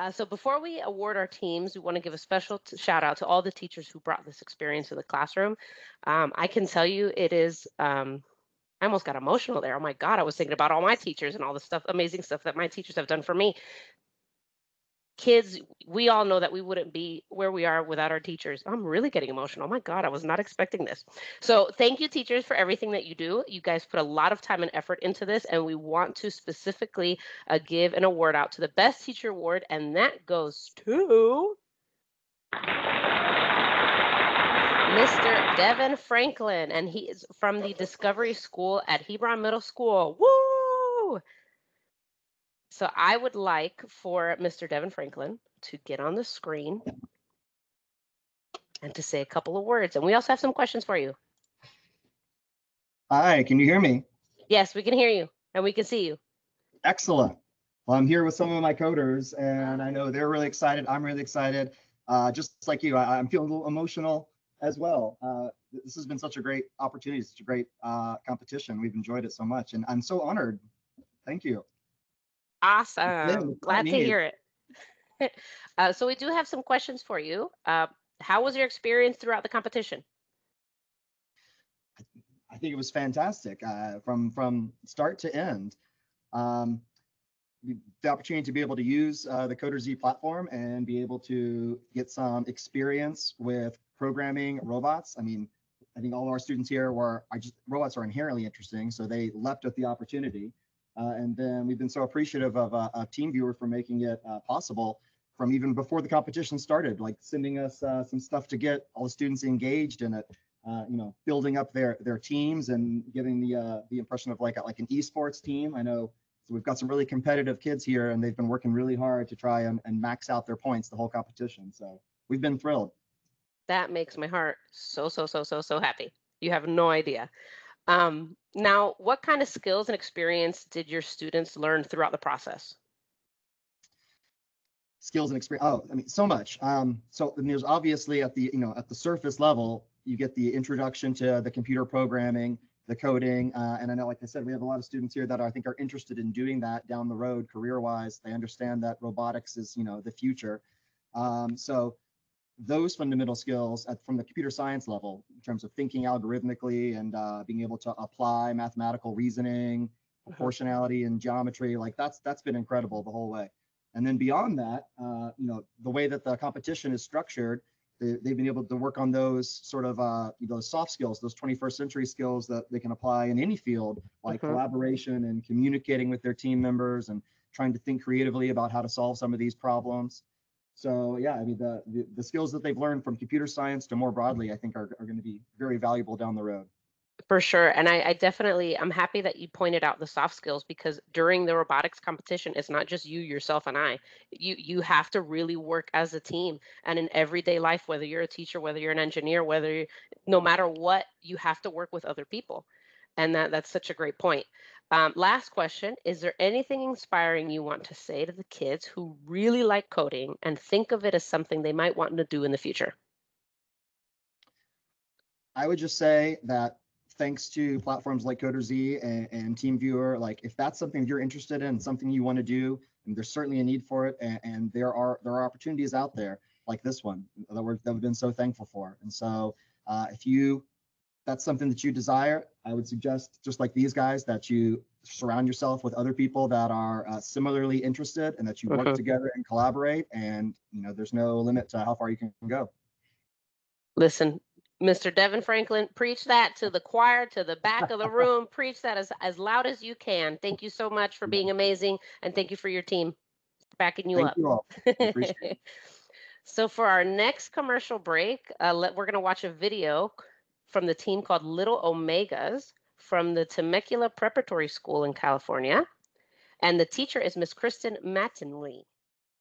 Uh, so before we award our teams, we want to give a special shout out to all the teachers who brought this experience to the classroom. Um, I can tell you it is, um, I almost got emotional there. Oh my God, I was thinking about all my teachers and all the stuff, amazing stuff that my teachers have done for me kids, we all know that we wouldn't be where we are without our teachers. I'm really getting emotional. Oh my God, I was not expecting this. So, thank you, teachers, for everything that you do. You guys put a lot of time and effort into this, and we want to specifically uh, give an award out to the Best Teacher Award, and that goes to. Mr. Devin Franklin, and he is from the Discovery School at Hebron Middle School. Woo! So I would like for Mr. Devin Franklin to get on the screen and to say a couple of words. And we also have some questions for you. Hi, can you hear me? Yes, we can hear you and we can see you. Excellent. Well, I'm here with some of my coders and I know they're really excited. I'm really excited. Uh, just like you, I, am feeling a little emotional as well. Uh, this has been such a great opportunity, such a great uh, competition. We've enjoyed it so much and I'm so honored. Thank you. Awesome. Glad to hear it. uh, so we do have some questions for you. Uh, how was your experience throughout the competition? I think it was fantastic uh, from from start to end. Um, the opportunity to be able to use uh, the CoderZ platform and be able to get some experience with programming robots. I mean, I think all of our students here were I just robots are inherently interesting, so they leapt at the opportunity. Uh, and then we've been so appreciative of uh, TeamViewer for making it uh, possible from even before the competition started, like sending us uh, some stuff to get all the students engaged in it, you know, building up their their teams and giving the the impression of like a, like an esports team. I know so we've got some really competitive kids here, and they've been working really hard to try and, and max out their points the whole competition. So we've been thrilled. That makes my heart so so so so so happy. You have no idea. Um, now, what kind of skills and experience did your students learn throughout the process? Skills and experience. Oh, I mean, so much. Um, so there's obviously at the you know at the surface level, you get the introduction to the computer programming, the coding, uh, and I know, like I said, we have a lot of students here that I think are interested in doing that down the road, career-wise. They understand that robotics is you know the future. Um, so those fundamental skills at, from the computer science level in terms of thinking algorithmically and uh, being able to apply mathematical reasoning uh-huh. proportionality and geometry like that's that's been incredible the whole way and then beyond that uh, you know the way that the competition is structured they, have been able to work on those sort of uh, those soft skills those 21st century skills that they can apply in any field like uh-huh. collaboration and communicating with their team members and trying to think creatively about how to solve some of these problems so yeah, I mean the, the, the skills that they've learned from computer science to more broadly, I think are, are going to be very valuable down the road. For sure. And I, I, definitely, I'm happy that you pointed out the soft skills because during the robotics competition, it's not just you, yourself, and I. You you have to really work as a team. And in everyday life, whether you're a teacher, whether you're an engineer, whether no matter what, you have to work with other people. And that that's such a great point. Um, last question Is there anything inspiring you want to say to the kids who really like coding and think of it as something they might want to do in the future? I would just say that thanks to platforms like CoderZ and, and TeamViewer, like if that's something you're interested in, something you want to do, and there's certainly a need for it, and, and there are there are opportunities out there like this one that we're that we've been so thankful for. And so uh, if you that's something that you desire, I would suggest, just like these guys, that you surround yourself with other people that are uh, similarly interested and that you work uh-huh. together and collaborate. And, you know, there's no limit to how far you can go. Listen, Mr. Devin Franklin, preach that to the choir, to the back of the room. preach that as, as loud as you can. Thank you so much for being amazing. And thank you for your team backing you thank up. You all. so for our next commercial break, uh, let, we're going to watch a video from the team called Little Omegas from the Temecula Preparatory School in California. And the teacher is Miss Kristen Mattingly.